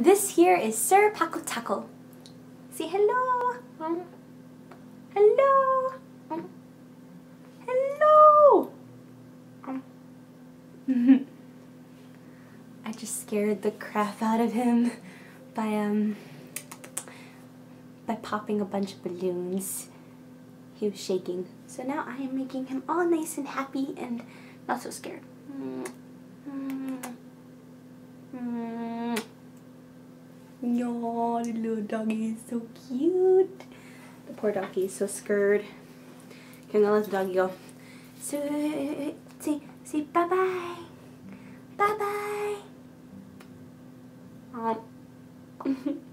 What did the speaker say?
This here is Sir Paco Taco. Say hello. Hello. Hello. I just scared the crap out of him by um by popping a bunch of balloons. He was shaking. So now I am making him all nice and happy and not so scared. Mm. Mm. Mm. No, the little doggy is so cute. The poor doggy is so scared. Okay, gonna let the doggy go. Say, say bye-bye. Bye-bye. Um.